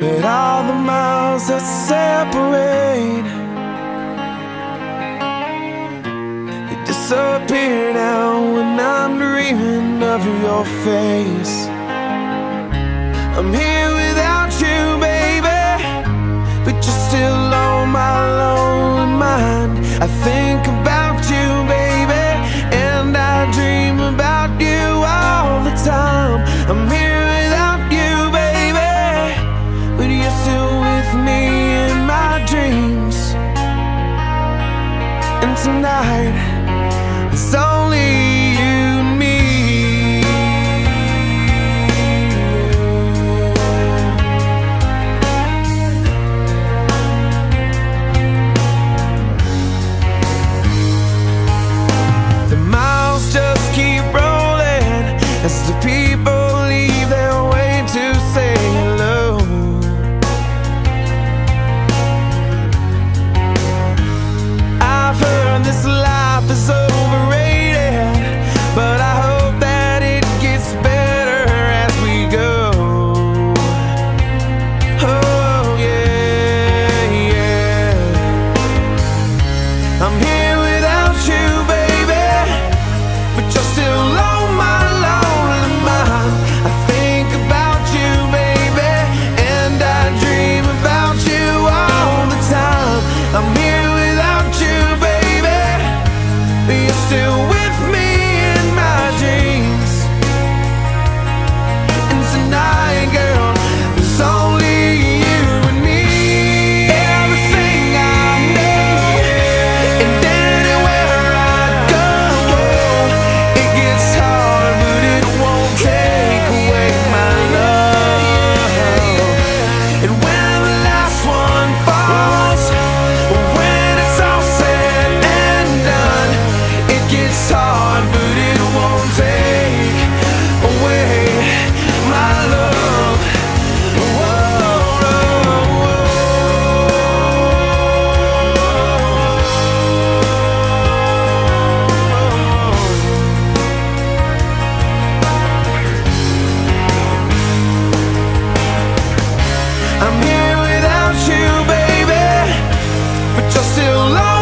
But all the miles that separate They disappear now when I'm dreaming of your face. I'm here without you, baby But you're still long